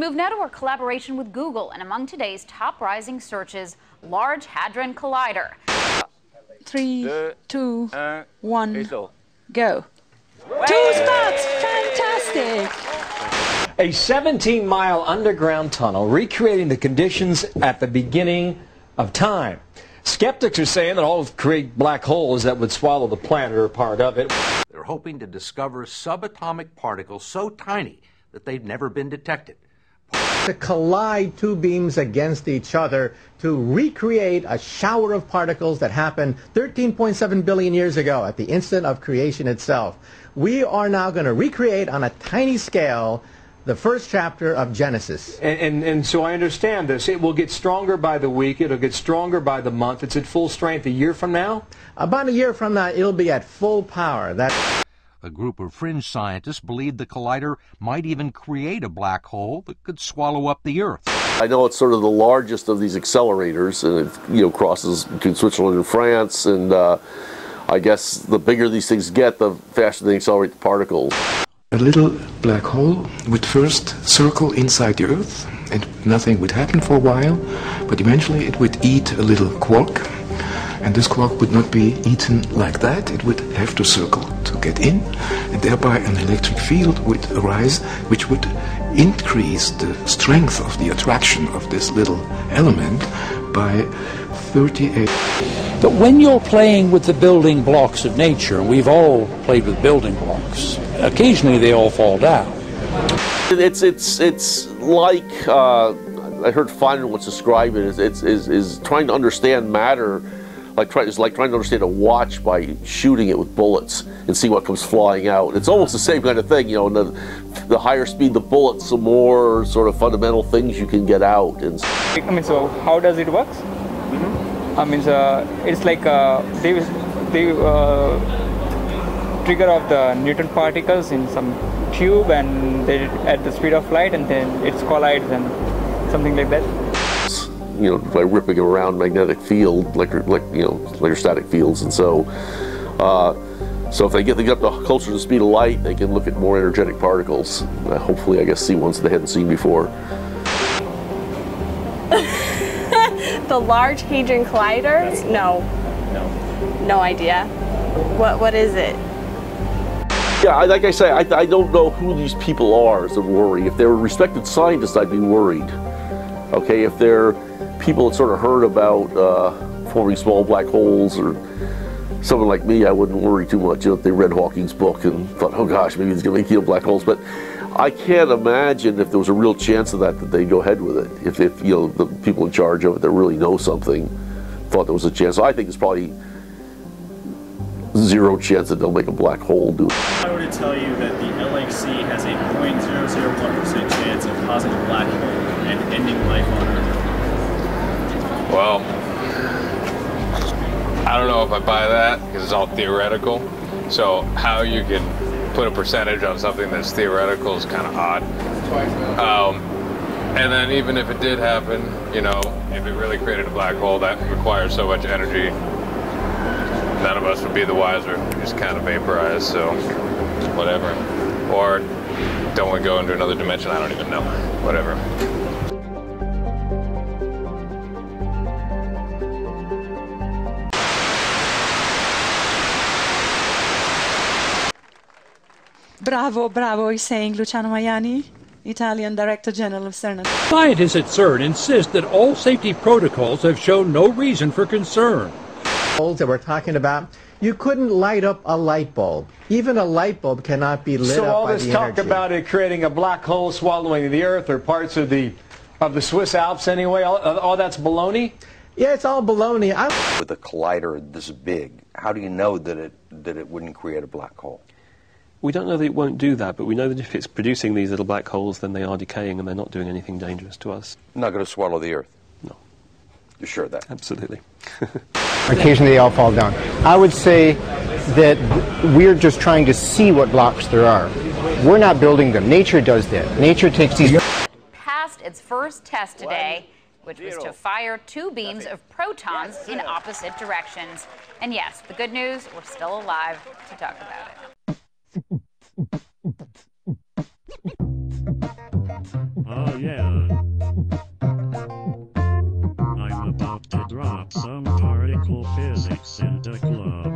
move now to our collaboration with Google, and among today's top rising searches, Large Hadron Collider. Three, two, one, go. Two spots! Fantastic! A 17 mile underground tunnel recreating the conditions at the beginning of time. Skeptics are saying that all of create black holes that would swallow the planet or part of it. They're hoping to discover subatomic particles so tiny that they've never been detected. To collide two beams against each other to recreate a shower of particles that happened 13.7 billion years ago at the instant of creation itself. We are now going to recreate on a tiny scale the first chapter of Genesis. And, and, and, so I understand this. It will get stronger by the week. It'll get stronger by the month. It's at full strength a year from now? About a year from now, it'll be at full power. That. A group of fringe scientists believe the collider might even create a black hole that could swallow up the Earth. I know it's sort of the largest of these accelerators, and it you know crosses between Switzerland and France. And uh, I guess the bigger these things get, the faster they accelerate the particles. A little black hole would first circle inside the Earth and nothing would happen for a while, but eventually it would eat a little quark. And this quark would not be eaten like that, it would have to circle to get in, and thereby an electric field would arise which would increase the strength of the attraction of this little element by 38. But when you're playing with the building blocks of nature, and we've all played with building blocks, occasionally they all fall down. It's it's it's like uh, I heard Feynman once describe it it's is, is trying to understand matter. Like try, it's like trying to understand a watch by shooting it with bullets and see what comes flying out. It's almost the same kind of thing, you know. The, the higher speed the bullets, the more sort of fundamental things you can get out. And I mean, so how does it work? I mean, it's like uh, they they uh, trigger off the Newton particles in some tube, and they at the speed of light, and then it collides and something like that. You know, by ripping around magnetic field, like like you know, electrostatic fields, and so. Uh, so if they get, they get up to closer to the speed of light, they can look at more energetic particles. Uh, hopefully, I guess, see ones that they hadn't seen before. the Large Hadron Collider? No. No. No idea. What What is it? Yeah, like I say, I, I don't know who these people are as a worry. If they're respected scientists, I'd be worried. Okay, if they're people had sort of heard about uh, forming small black holes or someone like me, I wouldn't worry too much. You know, if they read Hawking's book and thought, oh gosh, maybe it's going to kill black holes. But I can't imagine if there was a real chance of that that they'd go ahead with it. If, if you know the people in charge of it that really know something thought there was a chance. So I think it's probably zero chance that they'll make a black hole do it. I were to tell you that the LHC has a 0.001% chance of causing a black hole and ending life on Earth. Well, I don't know if I buy that because it's all theoretical. So how you can put a percentage on something that's theoretical is kind of odd. Um, and then even if it did happen, you know, if it really created a black hole that requires so much energy, none of us would be the wiser. We Just kind of vaporize, so whatever. Or don't we go into another dimension? I don't even know. Whatever. Bravo, bravo, is saying Luciano Maiani, Italian Director General of CERN. Scientists at CERN insist that all safety protocols have shown no reason for concern. That we're talking about, you couldn't light up a light bulb. Even a light bulb cannot be lit so up all by this the talk energy. about it creating a black hole swallowing the Earth or parts of the of the Swiss Alps anyway, all, all that's baloney. Yeah, it's all baloney. I With a collider this big, how do you know that it that it wouldn't create a black hole? We don't know that it won't do that, but we know that if it's producing these little black holes, then they are decaying and they're not doing anything dangerous to us. Not going to swallow the Earth. No. You're sure of that? Absolutely. Occasionally they all fall down. I would say that we're just trying to see what blocks there are. We're not building them. Nature does that. Nature takes these. Passed its first test today, which was to fire two beams of protons in opposite directions. And yes, the good news, we're still alive to talk about it. Oh yeah. I'm about to drop some particle physics in the club.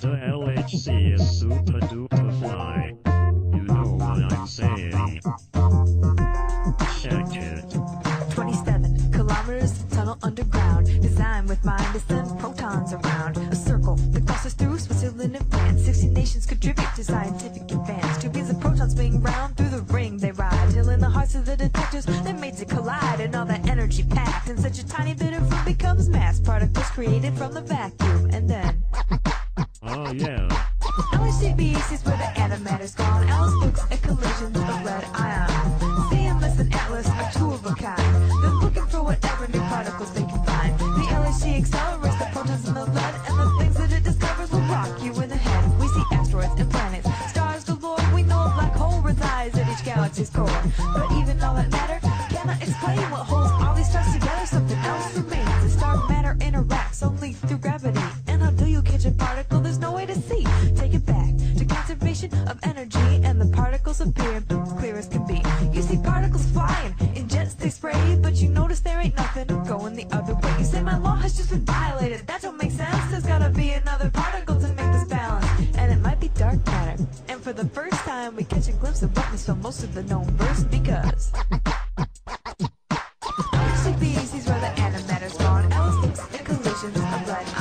The LHC is super duper fly. You know what I'm saying. Check it. 27 kilometers tunnel underground, designed with mind to send protons around. A circle that crosses through Switzerland and. 60 nations contribute to scientific advance. Two beams of protons swing round through the ring they ride, till in the hearts of the detectors they made to collide, and all that energy packed in such a tiny bit of room becomes mass particles created from the vacuum, and then. Oh yeah. LHCb sees where the antimatter's gone. Each galaxy's core. But even all that matter cannot explain what holds all these stars together. Something else remains. The star matter interacts only through gravity. And until you catch a particle, there's no way to see. Take it back to conservation of energy, and the particles appear clear as can be. You see particles flying in jets they spray, but you notice there ain't nothing going the other way. You say my law has just been violated. That don't make sense. There's gotta be another particle to make this balance, and it might be dark matter. And for the first we catch a glimpse of what must fill most of the known verse because.